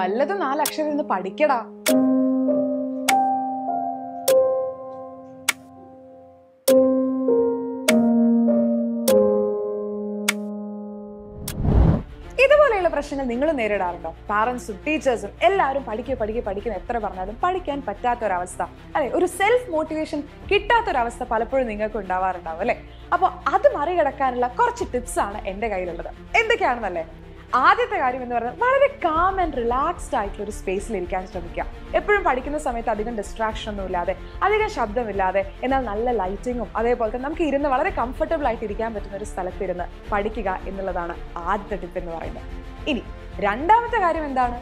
വല്ലതും നാലക്ഷരം ഇന്ന് പഠിക്കടാ. ഇതുപോലെയുള്ള പ്രശ്നങ്ങൾ നിങ്ങൾ നേരിടാറുണ്ടോ? പാരന്റ്സും ടീച്ചേഴ്സും എല്ലാവരും പഠിക്കുക പഠിക്കുക പഠിക്കുന്ന എത്ര പറഞ്ഞാലും പഠിക്കാൻ പറ്റാത്ത പറ്റാത്തൊരവസ്ഥ. അല്ലെ? ഒരു സെൽഫ് മോട്ടിവേഷൻ കിട്ടാത്തൊരവസ്ഥ പലപ്പോഴും നിങ്ങൾക്ക് ഉണ്ടാവാറുണ്ടാവും അല്ലെ? അപ്പോൾ അത് മറികടക്കാനുള്ള കുറച്ച് ടിപ്സ് ആണ് എന്റെ കയ്യിലുള്ളത്. എന്തൊക്കെയാണെന്നല്ലേ? ആദ്യത്തെ കാര്യം എന്ന് പറയുന്നത് വളരെ കാം ആൻഡ് റിലാക്സ്ഡ് ആയിട്ടുള്ള ഒരു സ്പേസിൽ ഇരിക്കാൻ ശ്രമിക്കുക. എപ്പോഴും പഠിക്കുന്ന സമയത്ത് അധികം ഡിസ്ട്രാക്ഷൻ ഒന്നും ഇല്ലാതെ അധികം ശബ്ദമില്ലാതെ എന്നാൽ നല്ല ലൈറ്റിങ്ങും അതേപോലെ തന്നെ നമുക്ക് ഇരുന്ന് വളരെ കംഫർട്ടബിൾ ആയിട്ട് ഇരിക്കാൻ പറ്റുന്ന ഒരു സ്ഥലത്ത് ഇരുന്ന് പഠിക്കുക എന്നുള്ളതാണ് ആദ്യത്തെ ടിപ്പ് എന്ന് പറയുന്നത്. ഇനി രണ്ടാമത്തെ കാര്യം എന്താണ്?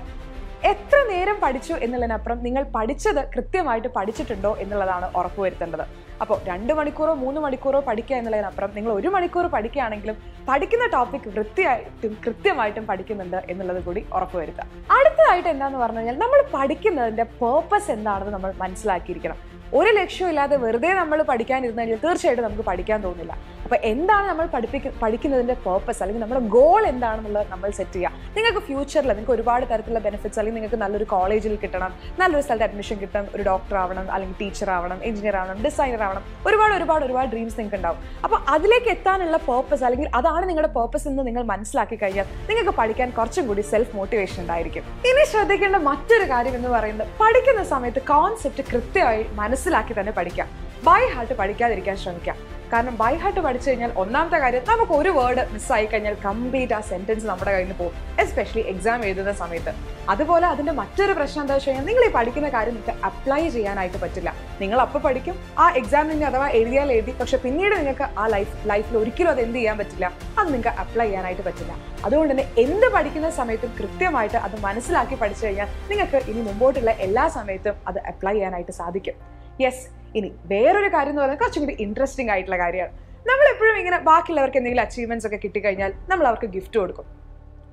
എത്ര നേരം പഠിച്ചു എന്നുള്ളതിനപ്പുറം നിങ്ങൾ പഠിച്ചത് കൃത്യമായിട്ട് പഠിച്ചിട്ടുണ്ടോ എന്നുള്ളതാണ് ഉറപ്പുവരുത്തേണ്ടത്. അപ്പോൾ രണ്ട് മണിക്കൂറോ മൂന്ന് മണിക്കൂറോ പഠിക്കുക എന്നുള്ളതിനപ്പുറം നിങ്ങൾ ഒരു മണിക്കൂർ പഠിക്കുകയാണെങ്കിലും പഠിക്കുന്ന ടോപ്പിക് വൃത്തിയായിട്ടും കൃത്യമായിട്ടും പഠിക്കുന്നുണ്ട് എന്നുള്ളത് കൂടി ഉറപ്പുവരുത്തുക. അടുത്തതായിട്ട് എന്താന്ന് പറഞ്ഞു കഴിഞ്ഞാൽ നമ്മൾ പഠിക്കുന്നതിന്റെ പേർപ്പസ് എന്താണെന്ന് നമ്മൾ മനസ്സിലാക്കിയിരിക്കണം. ഒരു ലക്ഷ്യമില്ലാതെ വെറുതെ നമ്മൾ പഠിക്കാനിരുന്നു കഴിഞ്ഞാൽ തീർച്ചയായിട്ടും നമുക്ക് പഠിക്കാൻ തോന്നില്ല. അപ്പൊ എന്താണ് നമ്മൾ പഠിപ്പിക്ക പഠിക്കുന്നതിന്റെ പേർപ്പസ് അല്ലെങ്കിൽ നമ്മുടെ ഗോൾ എന്താണെന്നുള്ളത് നമ്മൾ സെറ്റ് ചെയ്യുക. നിങ്ങൾക്ക് ഫ്യൂച്ചറിൽ നിങ്ങൾക്ക് ഒരുപാട് തരത്തിലുള്ള ബെനിഫിറ്റ്സ് അല്ലെങ്കിൽ നിങ്ങൾക്ക് നല്ലൊരു കോളേജിൽ കിട്ടണം നല്ലൊരു സ്ഥലത്ത് അഡ്മിഷൻ കിട്ടണം ഒരു ഡോക്ടർ ആവണം അല്ലെങ്കിൽ ടീച്ചർ ആവണം എഞ്ചിനീയർ ആവണം ഡിസൈനർ ആവണം ഒരുപാട് ഒരുപാട് ഒരുപാട് ഡ്രീംസ് നിങ്ങൾക്ക് ഉണ്ടാവും. അപ്പോൾ അതിലേക്ക് എത്താനുള്ള പേർപ്പസ് അല്ലെങ്കിൽ അതാണ് നിങ്ങളുടെ പേർപ്പസ് എന്ന് നിങ്ങൾ മനസ്സിലാക്കി കഴിഞ്ഞാൽ നിങ്ങൾക്ക് പഠിക്കാൻ കുറച്ചും കൂടി സെൽഫ് മോട്ടിവേഷൻ ഉണ്ടായിരിക്കും. ഇനി ശ്രദ്ധിക്കേണ്ട മറ്റൊരു കാര്യം എന്ന് പറയുന്നത് പഠിക്കുന്ന സമയത്ത് കോൺസെപ്റ്റ് കൃത്യമായി മനസ്സിലാക്കി തന്നെ പഠിക്കാം. ബൈ ഹാർട്ട് പഠിക്കാതിരിക്കാൻ ശ്രമിക്കാം. കാരണം ബൈ ഹാർട്ട് പഠിച്ചു കഴിഞ്ഞാൽ ഒന്നാമത്തെ കാര്യം നമുക്ക് ഒരു വേർഡ് മിസ്സായി കഴിഞ്ഞാൽ കംപ്ലീറ്റ് ആ സെന്റൻസ് നമ്മുടെ കയ്യിൽ നിന്ന് പോകും. എസ്പെഷ്യലി എക്സാം എഴുതുന്ന സമയത്ത്. അതുപോലെ അതിന്റെ മറ്റൊരു പ്രശ്നം എന്താ വെച്ച് കഴിഞ്ഞാൽ നിങ്ങൾ ഈ പഠിക്കുന്ന കാര്യം നിങ്ങൾക്ക് അപ്ലൈ ചെയ്യാനായിട്ട് പറ്റില്ല. നിങ്ങൾ അപ്പോൾ പഠിക്കും ആ എക്സാമിന് അഥവാ എഴുതിയാൽ എഴുതി പക്ഷെ പിന്നീട് നിങ്ങൾക്ക് ആ ലൈഫ് ലൈഫിൽ ഒരിക്കലും അത് എന്ത് ചെയ്യാൻ പറ്റില്ല. അത് നിങ്ങൾക്ക് അപ്ലൈ ചെയ്യാനായിട്ട് പറ്റില്ല. അതുകൊണ്ട് തന്നെ എന്ത് പഠിക്കുന്ന സമയത്തും കൃത്യമായിട്ട് അത് മനസ്സിലാക്കി പഠിച്ചു കഴിഞ്ഞാൽ നിങ്ങൾക്ക് ഇനി മുമ്പോട്ടുള്ള എല്ലാ സമയത്തും അത് അപ്ലൈ ചെയ്യാനായിട്ട് സാധിക്കും. യെസ് ഇനി വേറൊരു കാര്യം എന്ന് പറയുന്നത് കുറച്ചും കൂടി ഇൻട്രസ്റ്റിംഗ് ആയിട്ടുള്ള കാര്യമാണ്. നമ്മൾ എപ്പോഴും ഇങ്ങനെ ബാക്കിയുള്ളവർക്ക് എന്തെങ്കിലും അച്ചീവ്മെന്റ്സ് ഒക്കെ കിട്ടിക്കഴിഞ്ഞാൽ നമ്മൾ അവർക്ക് ഗിഫ്റ്റ് കൊടുക്കും.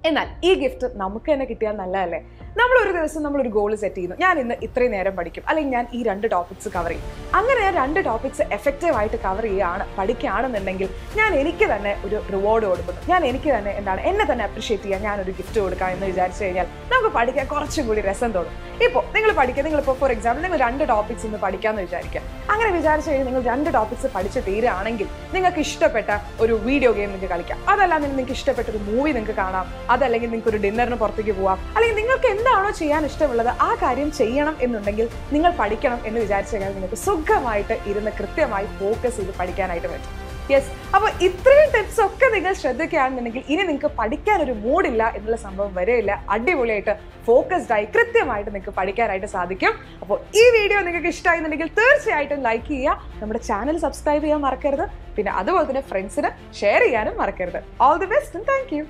എന്നാൽ ഈ ഗിഫ്റ്റ് നമുക്ക് തന്നെ കിട്ടിയാൽ നല്ലതല്ലേ? നമ്മൾ ഒരു ദിവസം നമ്മൾ ഒരു ഗോൾ സെറ്റ് ചെയ്യുന്നു. ഞാൻ ഇന്ന് ഇത്രയും നേരം പഠിക്കും. അല്ലെങ്കിൽ ഞാൻ ഈ രണ്ട് ടോപ്പിക്സ് കവർ ചെയ്യും. അങ്ങനെ ഞാൻ രണ്ട് ടോപ്പിക്സ് എഫക്റ്റീവ് ആയിട്ട് കവർ ചെയ്യുകയാണ് പഠിക്കുകയാണെന്നുണ്ടെങ്കിൽ ഞാൻ എനിക്ക് തന്നെ ഒരു റിവാർഡ് കൊടുക്കുന്നു. ഞാൻ എനിക്ക് തന്നെ എന്താണ് എന്നെ തന്നെ അപ്രിഷിയേറ്റ് ചെയ്യാൻ ഒരു ഗിഫ്റ്റ് കൊടുക്കാം എന്ന് വിചാരിച്ചു കഴിഞ്ഞാൽ നമുക്ക് പഠിക്കാൻ കുറച്ചും കൂടി രസം തോന്നും. ഇപ്പോൾ നിങ്ങൾ പഠിക്കുക നിങ്ങളിപ്പോൾ ഫോർ എക്സാമ്പിൾ നിങ്ങൾ രണ്ട് ടോപ്പിക്സ് ഇന്ന് പഠിക്കാമെന്ന് വിചാരിക്കുക അങ്ങനെ വിചാരിച്ചു കഴിഞ്ഞാൽ നിങ്ങൾ രണ്ട് ടോപ്പിക്സ് പഠിച്ച് തീരുകയാണെങ്കിൽ നിങ്ങൾക്ക് ഇഷ്ടപ്പെട്ട ഒരു വീഡിയോ ഗെയിം നിങ്ങൾക്ക് കളിക്കാം. അതല്ലാതെ നിങ്ങൾക്ക് ഇഷ്ടപ്പെട്ട ഒരു മൂവി നിങ്ങൾക്ക് കാണാം. അതല്ലെങ്കിൽ നിങ്ങൾക്ക് ഒരു ഡിന്നറിന് പുറത്തേക്ക് പോവാം. അല്ലെങ്കിൽ നിങ്ങൾക്ക് എന്താണോ ചെയ്യാൻ ഇഷ്ടമുള്ളത് ആ കാര്യം ചെയ്യണം എന്നുണ്ടെങ്കിൽ നിങ്ങൾ പഠിക്കണം എന്ന് വിചാരിച്ചു കഴിഞ്ഞാൽ നിങ്ങൾക്ക് സുഖമായിട്ട് ഇരുന്ന് കൃത്യമായി ഫോക്കസ് ചെയ്ത് പഠിക്കാനായിട്ട് പറ്റും. യെസ് അപ്പോൾ ഇത്രയും ടിപ്സ് ഒക്കെ നിങ്ങൾ ശ്രദ്ധിക്കുകയാണെന്നുണ്ടെങ്കിൽ ഇനി നിങ്ങൾക്ക് പഠിക്കാൻ ഒരു മൂഡില്ല എന്നുള്ള സംഭവം വരെയില്ല. അടിപൊളിയായിട്ട് ഫോക്കസ്ഡ് ആയി കൃത്യമായിട്ട് നിങ്ങൾക്ക് പഠിക്കാനായിട്ട് സാധിക്കും. അപ്പോൾ ഈ വീഡിയോ നിങ്ങൾക്ക് ഇഷ്ടമായിരുന്നുണ്ടെങ്കിൽ തീർച്ചയായിട്ടും ലൈക്ക് ചെയ്യുക. നമ്മുടെ ചാനൽ സബ്സ്ക്രൈബ് ചെയ്യാൻ മറക്കരുത്. പിന്നെ അതുപോലെ തന്നെ ഫ്രണ്ട്സിന് ഷെയർ ചെയ്യാനും മറക്കരുത്. All the best thank you